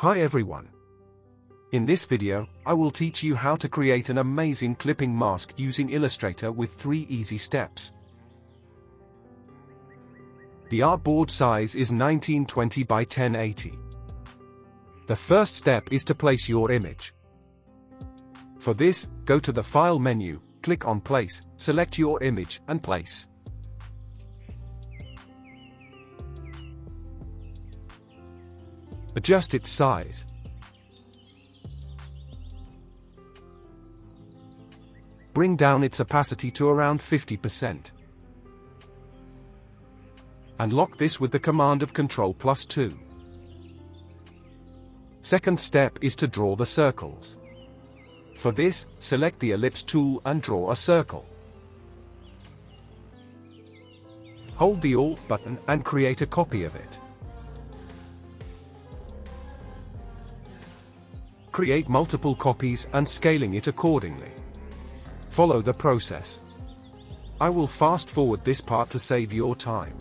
Hi everyone. In this video, I will teach you how to create an amazing clipping mask using Illustrator with 3 easy steps. The artboard size is 1920 by 1080. The first step is to place your image. For this, go to the File menu, click on Place, select your image and place. Adjust its size. Bring down its opacity to around 50%. And lock this with the command of Ctrl plus 2. Second step is to draw the circles. For this, select the ellipse tool and draw a circle. Hold the Alt button and create a copy of it. Create multiple copies and scaling it accordingly. Follow the process. I will fast forward this part to save your time.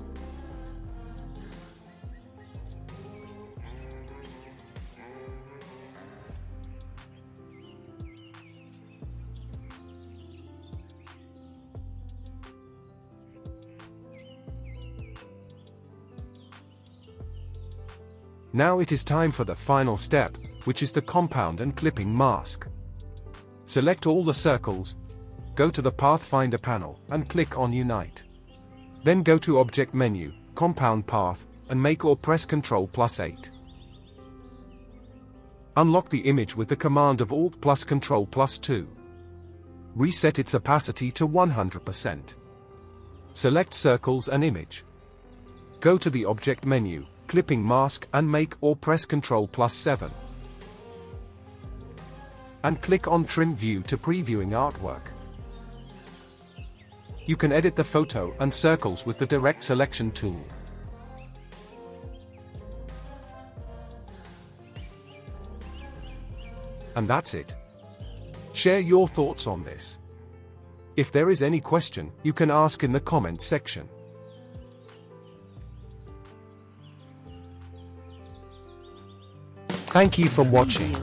Now it is time for the final step, which is the compound and clipping mask. Select all the circles, go to the Pathfinder panel, and click on Unite. Then go to Object menu, Compound Path, and make or press Ctrl plus 8. Unlock the image with the command of Alt plus Ctrl plus 2. Reset its opacity to 100%. Select Circles and Image. Go to the Object menu, clipping mask and make or press Ctrl plus 7. And click on Trim View to previewing artwork. You can edit the photo and circles with the Direct Selection tool. And that's it. Share your thoughts on this. If there is any question, you can ask in the comment section. Thank you for watching.